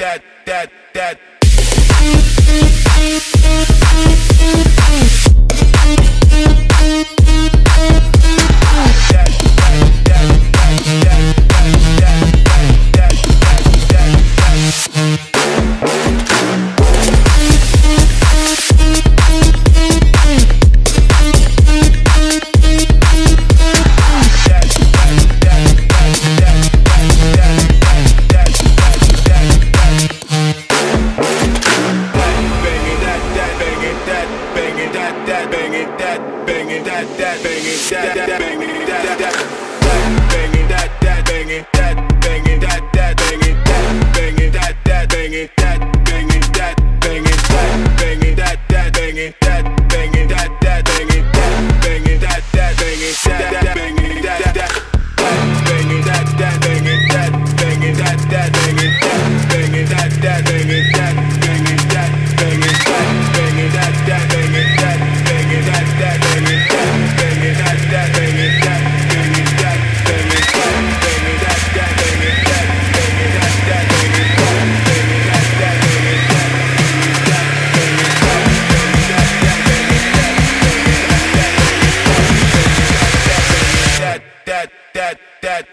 that, that, that. that that that